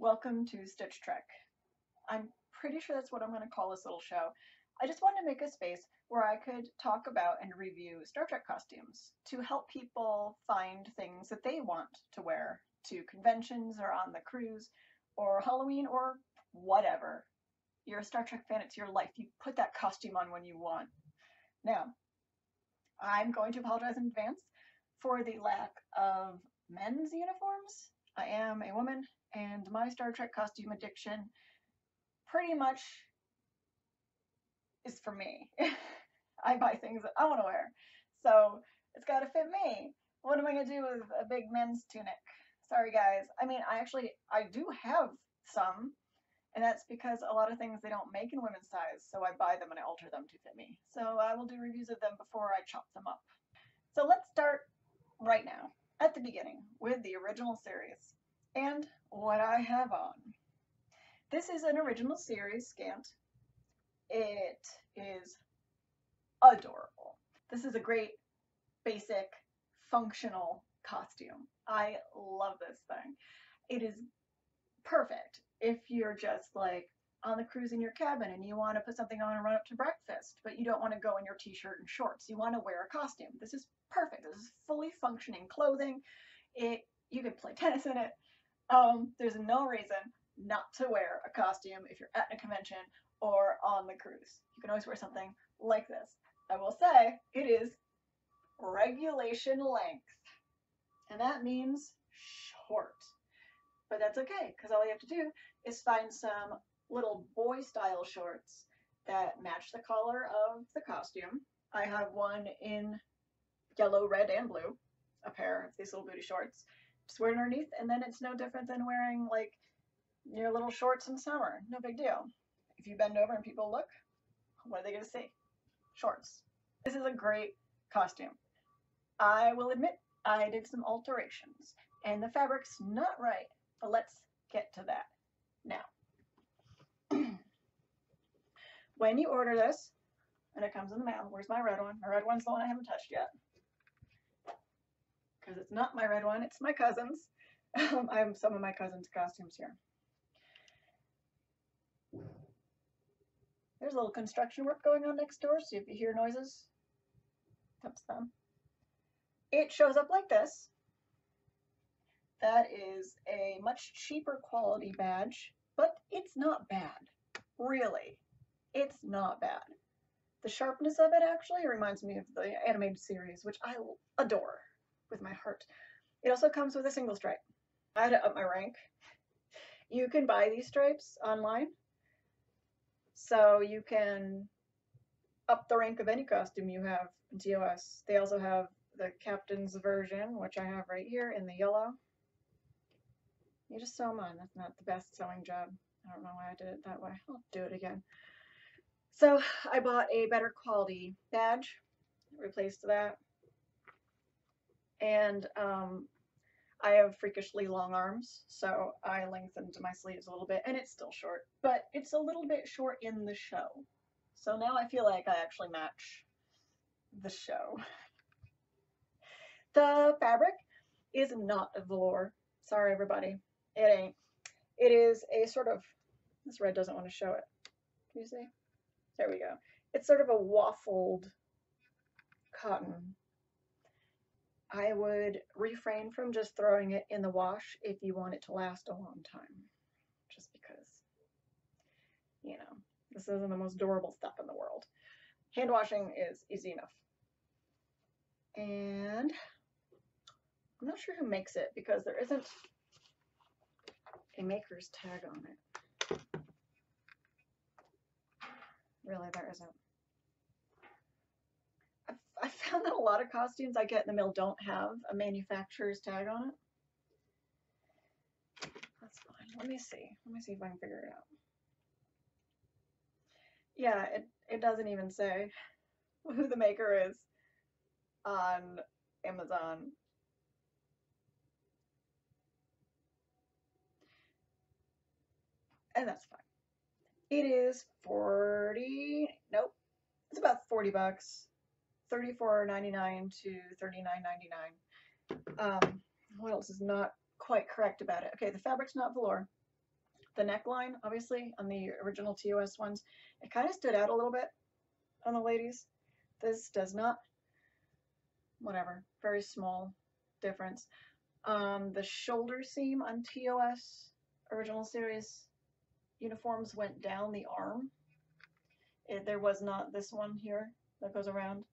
Welcome to Stitch Trek. I'm pretty sure that's what I'm going to call this little show. I just wanted to make a space where I could talk about and review Star Trek costumes to help people find things that they want to wear to conventions or on the cruise or Halloween or whatever. You're a Star Trek fan, it's your life. You put that costume on when you want. Now, I'm going to apologize in advance for the lack of men's uniforms. I am a woman and my Star Trek costume addiction pretty much is for me. I buy things that I want to wear. So it's got to fit me. What am I going to do with a big men's tunic? Sorry, guys. I mean, I actually, I do have some, and that's because a lot of things they don't make in women's size, so I buy them and I alter them to fit me. So I will do reviews of them before I chop them up. So let's start right now, at the beginning, with the original series and what I have on. This is an original series skant. It is adorable. This is a great, basic, functional costume. I love this thing. It is perfect if you're just like on the cruise in your cabin and you want to put something on and run up to breakfast, but you don't want to go in your t-shirt and shorts. You want to wear a costume. This is perfect. This is fully functioning clothing. It you could play tennis in it. Um, there's no reason not to wear a costume if you're at a convention or on the cruise. You can always wear something like this. I will say it is regulation length, and that means short. But that's okay, because all you have to do is find some little boy style shorts that match the color of the costume. I have one in yellow, red, and blue, a pair of these little booty shorts just wear it underneath, and then it's no different than wearing like your little shorts in summer. No big deal. If you bend over and people look, what are they going to see? Shorts. This is a great costume. I will admit I did some alterations, and the fabric's not right, but let's get to that now. When you order this, and it comes in the mail, where's my red one? My red one's the one I haven't touched yet because it's not my red one, it's my cousin's. Um, I have some of my cousin's costumes here. There's a little construction work going on next door, so if you hear noises, that's them. It shows up like this. That is a much cheaper quality badge, but it's not bad. Really, it's not bad. The sharpness of it actually reminds me of the animated series, which I adore with my heart. It also comes with a single stripe. I had to up my rank. You can buy these stripes online. So you can up the rank of any costume you have in TOS. They also have the captain's version, which I have right here in the yellow. You just sew them on. That's not the best sewing job. I don't know why I did it that way. I'll do it again. So I bought a better quality badge, replaced that and um, I have freakishly long arms, so I lengthened my sleeves a little bit, and it's still short, but it's a little bit short in the show. So now I feel like I actually match the show. The fabric is not velour. Sorry, everybody. It ain't. It is a sort of, this red doesn't want to show it. Can you see? There we go. It's sort of a waffled cotton I would refrain from just throwing it in the wash if you want it to last a long time. Just because, you know, this isn't the most durable stuff in the world. Hand washing is easy enough. And I'm not sure who makes it because there isn't a maker's tag on it. Really, there isn't. I found that a lot of costumes I get in the mail don't have a manufacturer's tag on it. That's fine. Let me see. Let me see if I can figure it out. Yeah, it, it doesn't even say who the maker is on Amazon. And that's fine. It is 40, nope, it's about 40 bucks. $34.99 to $39.99. Um, what else is not quite correct about it? Okay, the fabric's not velour. the neckline, obviously, on the original TOS ones, it kind of stood out a little bit on the ladies. This does not. Whatever. Very small difference. Um, the shoulder seam on TOS original series uniforms went down the arm. It, there was not this one here that goes around.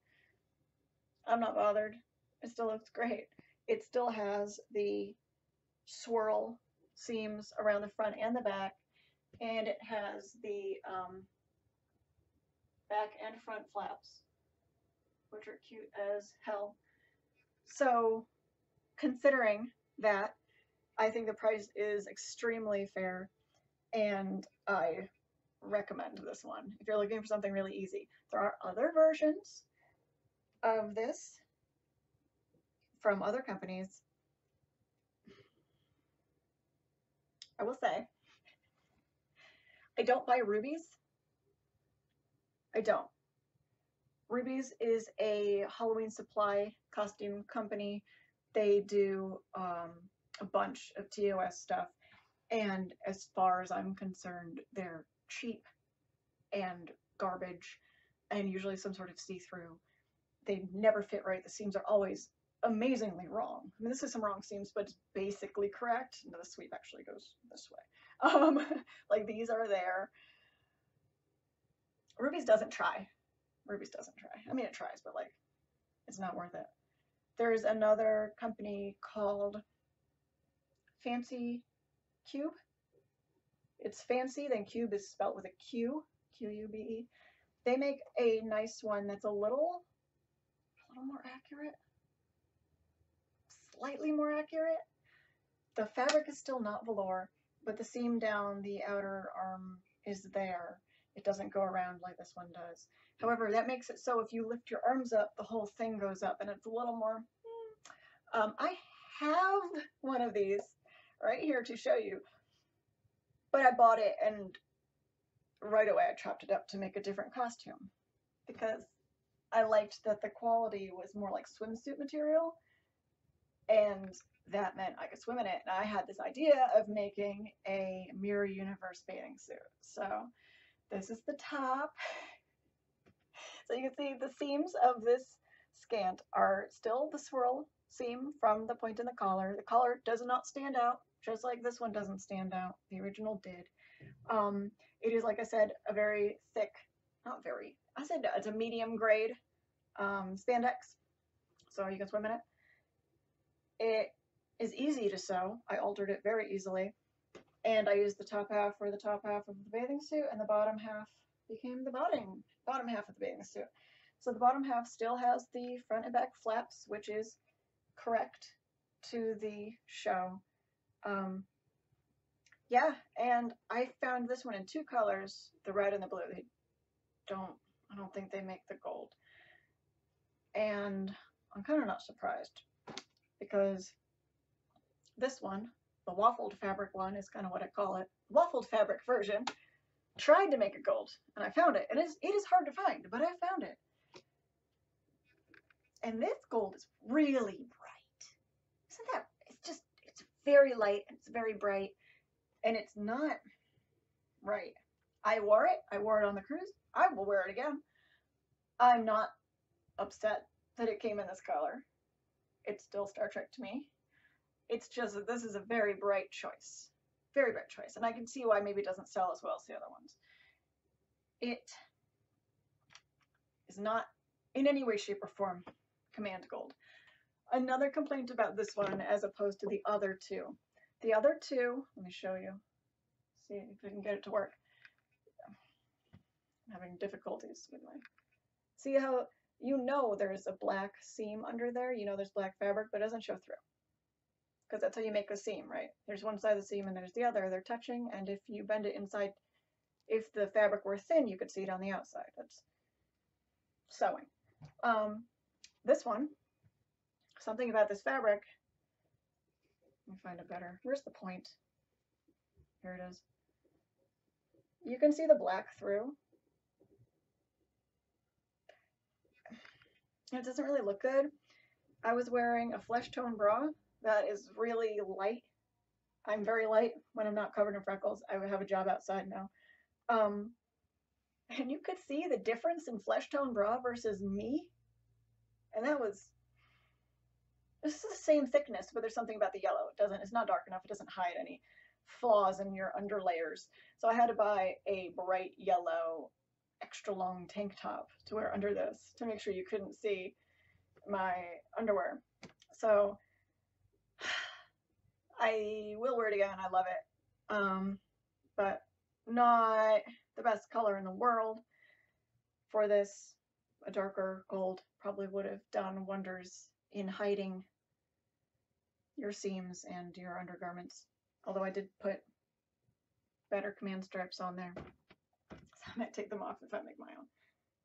I'm not bothered. It still looks great. It still has the swirl seams around the front and the back, and it has the um, back and front flaps, which are cute as hell. So, considering that, I think the price is extremely fair, and I recommend this one if you're looking for something really easy. There are other versions of this from other companies. I will say, I don't buy Rubie's. I don't. Rubie's is a Halloween supply costume company. They do um, a bunch of TOS stuff. And as far as I'm concerned, they're cheap and garbage and usually some sort of see-through. They never fit right. The seams are always amazingly wrong. I mean, this is some wrong seams, but it's basically correct. No, the sweep actually goes this way. Um, like these are there. Rubie's doesn't try. Rubie's doesn't try. I mean, it tries, but like, it's not worth it. There's another company called Fancy Qube. It's fancy, then cube is spelt with a Q, Q-U-B-E. They make a nice one that's a little, a little more accurate slightly more accurate. The fabric is still not velour, but the seam down the outer arm is there. It doesn't go around like this one does. However, that makes it so if you lift your arms up, the whole thing goes up and it's a little more... Hmm. Um, I have one of these right here to show you, but I bought it and right away I chopped it up to make a different costume because I liked that the quality was more like swimsuit material and that meant I could swim in it. And I had this idea of making a mirror universe bathing suit. So this is the top. So you can see the seams of this skant are still the swirl seam from the point in the collar. The collar does not stand out, just like this one doesn't stand out. The original did. Um, it is, like I said, a very thick, not very, I said it's a medium grade um, spandex. So you can swim in it. It is easy to sew. I altered it very easily. And I used the top half for the top half of the bathing suit and the bottom half became the bottom, bottom half of the bathing suit. So the bottom half still has the front and back flaps, which is correct to the show. Um, yeah, and I found this one in two colors, the red and the blue. They don't, I don't think they make the gold. And I'm kind of not surprised because this one, the waffled fabric one is kind of what I call it, waffled fabric version, tried to make a gold and I found it. And it is, it is hard to find, but I found it. And this gold is really. Isn't that, it's just, it's very light it's very bright and it's not right. I wore it. I wore it on the cruise. I will wear it again. I'm not upset that it came in this color it's still Star Trek to me. It's just that this is a very bright choice. Very bright choice. And I can see why maybe it doesn't sell as well as the other ones. It is not in any way, shape, or form command gold. Another complaint about this one as opposed to the other two. The other two, let me show you. See if we can get it to work. I'm having difficulties with my... See how you know there's a black seam under there. You know there's black fabric, but it doesn't show through. Because that's how you make a seam, right? There's one side of the seam and there's the other. They're touching, and if you bend it inside, if the fabric were thin, you could see it on the outside. That's sewing. Um, this one, something about this fabric, let me find a better. Where's the point? Here it is. You can see the black through, it doesn't really look good. I was wearing a flesh tone bra that is really light I'm very light when I'm not covered in freckles. I would have a job outside now. Um, and you could see the difference in flesh tone bra versus me. And that was, this is the same thickness, but there's something about the yellow. It doesn't, it's not dark enough. It doesn't hide any flaws in your underlayers. So I had to buy a bright yellow, extra long tank top to wear under this to make sure you couldn't see my underwear. So I will wear it again. I love it. Um, but not the best color in the world for this. A darker gold probably would have done wonders in hiding your seams and your undergarments. Although I did put better command stripes on there. So I might take them off if I make my own.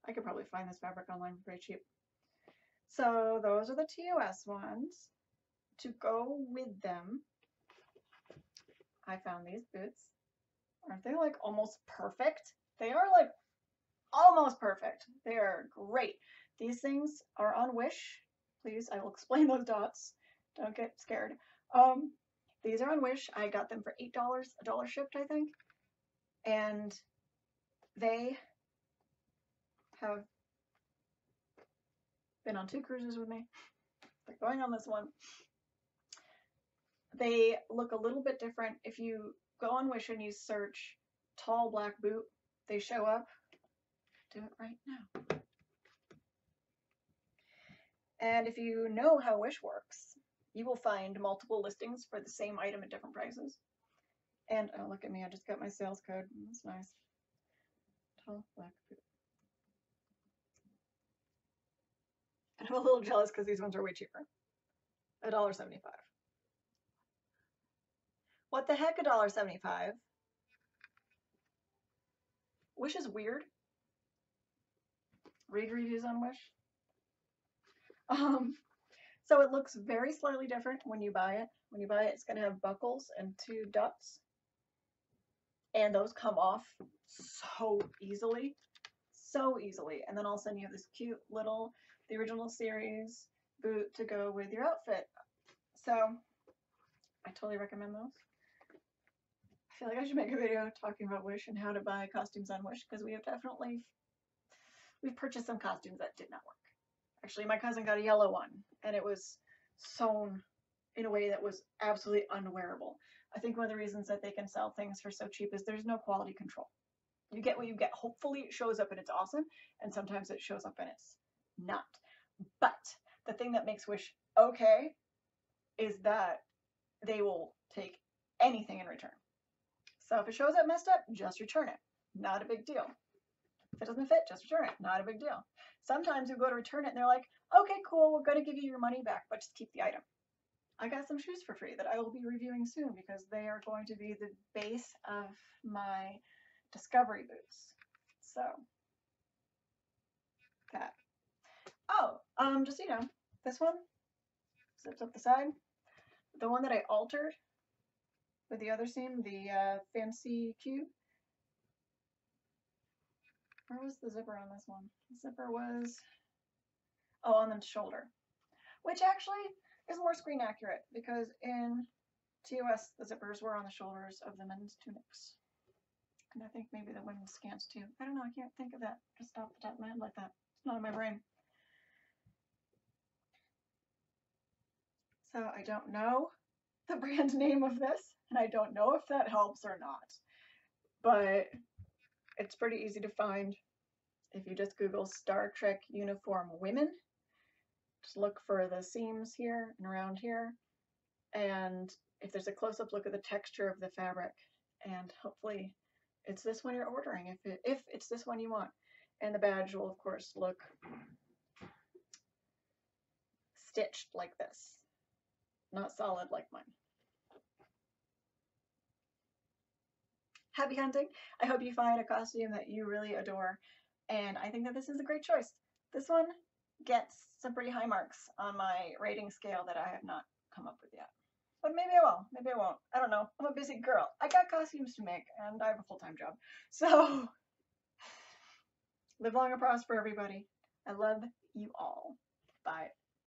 I could probably find this fabric online for pretty cheap. So those are the TOS ones. To go with them, I found these boots. Aren't they like almost perfect? They are like almost perfect. They are great. These things are on Wish. Please, I will explain those dots. Don't get scared. Um, these are on Wish. I got them for $8, a dollar shipped, I think. And they have been on two cruises with me. They're going on this one. They look a little bit different. If you go on Wish and you search tall black boot, they show up. Do it right now. And if you know how Wish works, you will find multiple listings for the same item at different prices. And oh, look at me, I just got my sales code. That's nice. Tall black boot. And I'm a little jealous because these ones are way cheaper. $1.75. What the heck, $1.75? Wish is weird. Read reviews on Wish. Um, so it looks very slightly different when you buy it. When you buy it, it's going to have buckles and two dots. And those come off so easily. So easily. And then all of a sudden you have this cute little, the original series boot to go with your outfit. So I totally recommend those I feel like I should make a video talking about Wish and how to buy costumes on Wish because we have definitely we've purchased some costumes that did not work. Actually, my cousin got a yellow one and it was sewn in a way that was absolutely unwearable. I think one of the reasons that they can sell things for so cheap is there's no quality control. You get what you get. Hopefully it shows up and it's awesome, and sometimes it shows up and it's not. But the thing that makes Wish okay is that they will take anything in return. So if it shows up messed up, just return it. Not a big deal. If it doesn't fit, just return it. Not a big deal. Sometimes you go to return it and they're like, okay, cool, we're going to give you your money back, but just keep the item. I got some shoes for free that I will be reviewing soon because they are going to be the base of my discovery boots. So, that. Oh, um, just you know, this one zips up the side. The one that I altered with the other seam, the uh, fancy Qube. Where was the zipper on this one? The zipper was, oh, on the shoulder, which actually is more screen accurate because in TOS, the zippers were on the shoulders of the men's tunics. And I think maybe the women's skants too. I don't know, I can't think of that just off the top of my head like that. It's not in my brain. So I don't know the brand name of this and I don't know if that helps or not. But it's pretty easy to find if you just Google Star Trek uniform women. Just look for the seams here and around here. And if there's a close-up look at the texture of the fabric, and hopefully it's this one you're ordering if, it, if it's this one you want. And the badge will, of course, look stitched like this, not solid like mine. Happy hunting. I hope you find a costume that you really adore. And I think that this is a great choice. This one gets some pretty high marks on my rating scale that I have not come up with yet. But maybe I will. Maybe I won't. I don't know. I'm a busy girl. I got costumes to make and I have a full-time job. So live long and prosper, everybody. I love you all. Bye.